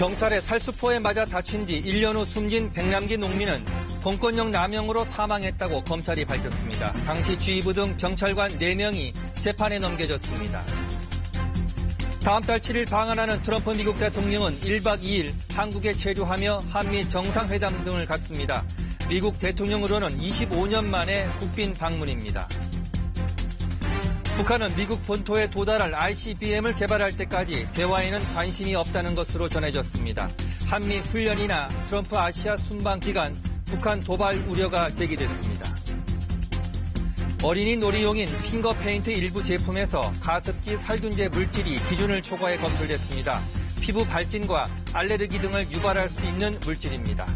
경찰의 살수포에 맞아 다친 뒤 1년 후 숨진 백남기 농민은 공권력 남용으로 사망했다고 검찰이 밝혔습니다. 당시 주의부 등 경찰관 4명이 재판에 넘겨졌습니다. 다음 달 7일 방한하는 트럼프 미국 대통령은 1박 2일 한국에 체류하며 한미 정상회담 등을 갖습니다. 미국 대통령으로는 25년 만에 국빈 방문입니다. 북한은 미국 본토에 도달할 ICBM을 개발할 때까지 대화에는 관심이 없다는 것으로 전해졌습니다. 한미 훈련이나 트럼프 아시아 순방 기간 북한 도발 우려가 제기됐습니다. 어린이 놀이용인 핑거 페인트 일부 제품에서 가습기 살균제 물질이 기준을 초과해 검출됐습니다. 피부 발진과 알레르기 등을 유발할 수 있는 물질입니다.